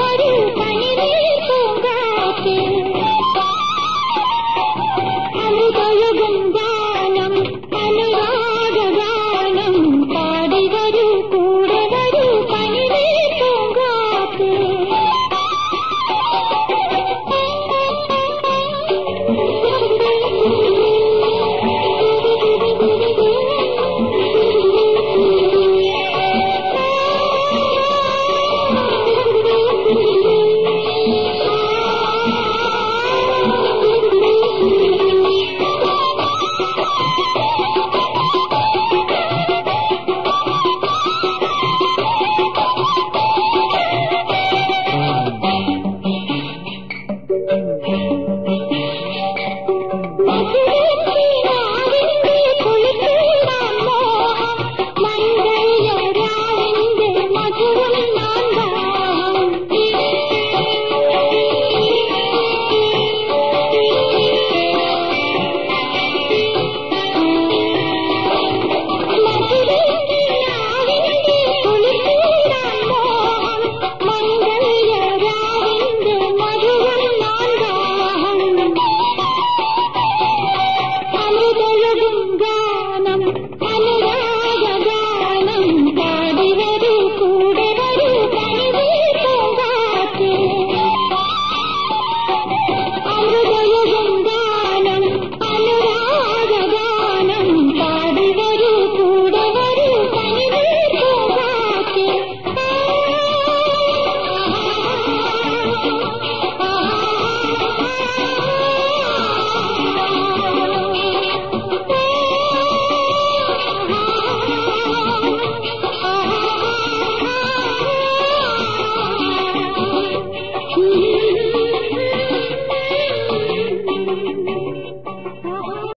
ಮಾಡಿ